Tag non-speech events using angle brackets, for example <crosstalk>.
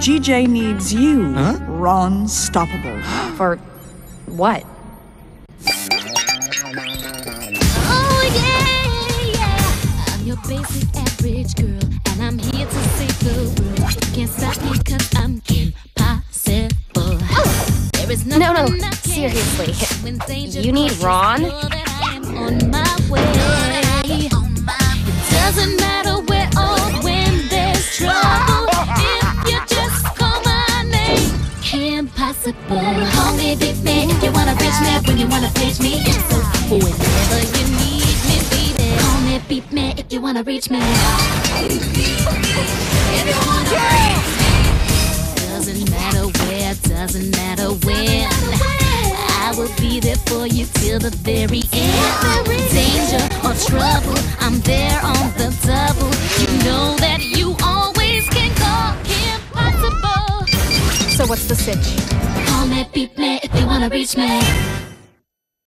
GJ needs you, Huh? Ron Stoppable. <gasps> For what? Oh yeah, yeah. I'm your basic average girl, and I'm here to save the world. Can't stop me 'cause I'm Kim Possible. <gasps> There is No, no, nothing I can't seriously. do when danger You need crosses, Ron? Impossible. Call me big man if you wanna reach me. When you wanna page me, it's so whenever you need me, baby. Call me beat me if you wanna reach me. If you wanna reach me. Doesn't matter where, doesn't matter when. I will be there for you till the very end. Danger or trouble, I'm there on the double. You know that you always can call Kim Possible. So what's the sitch? Call me, beat me if you wanna reach me.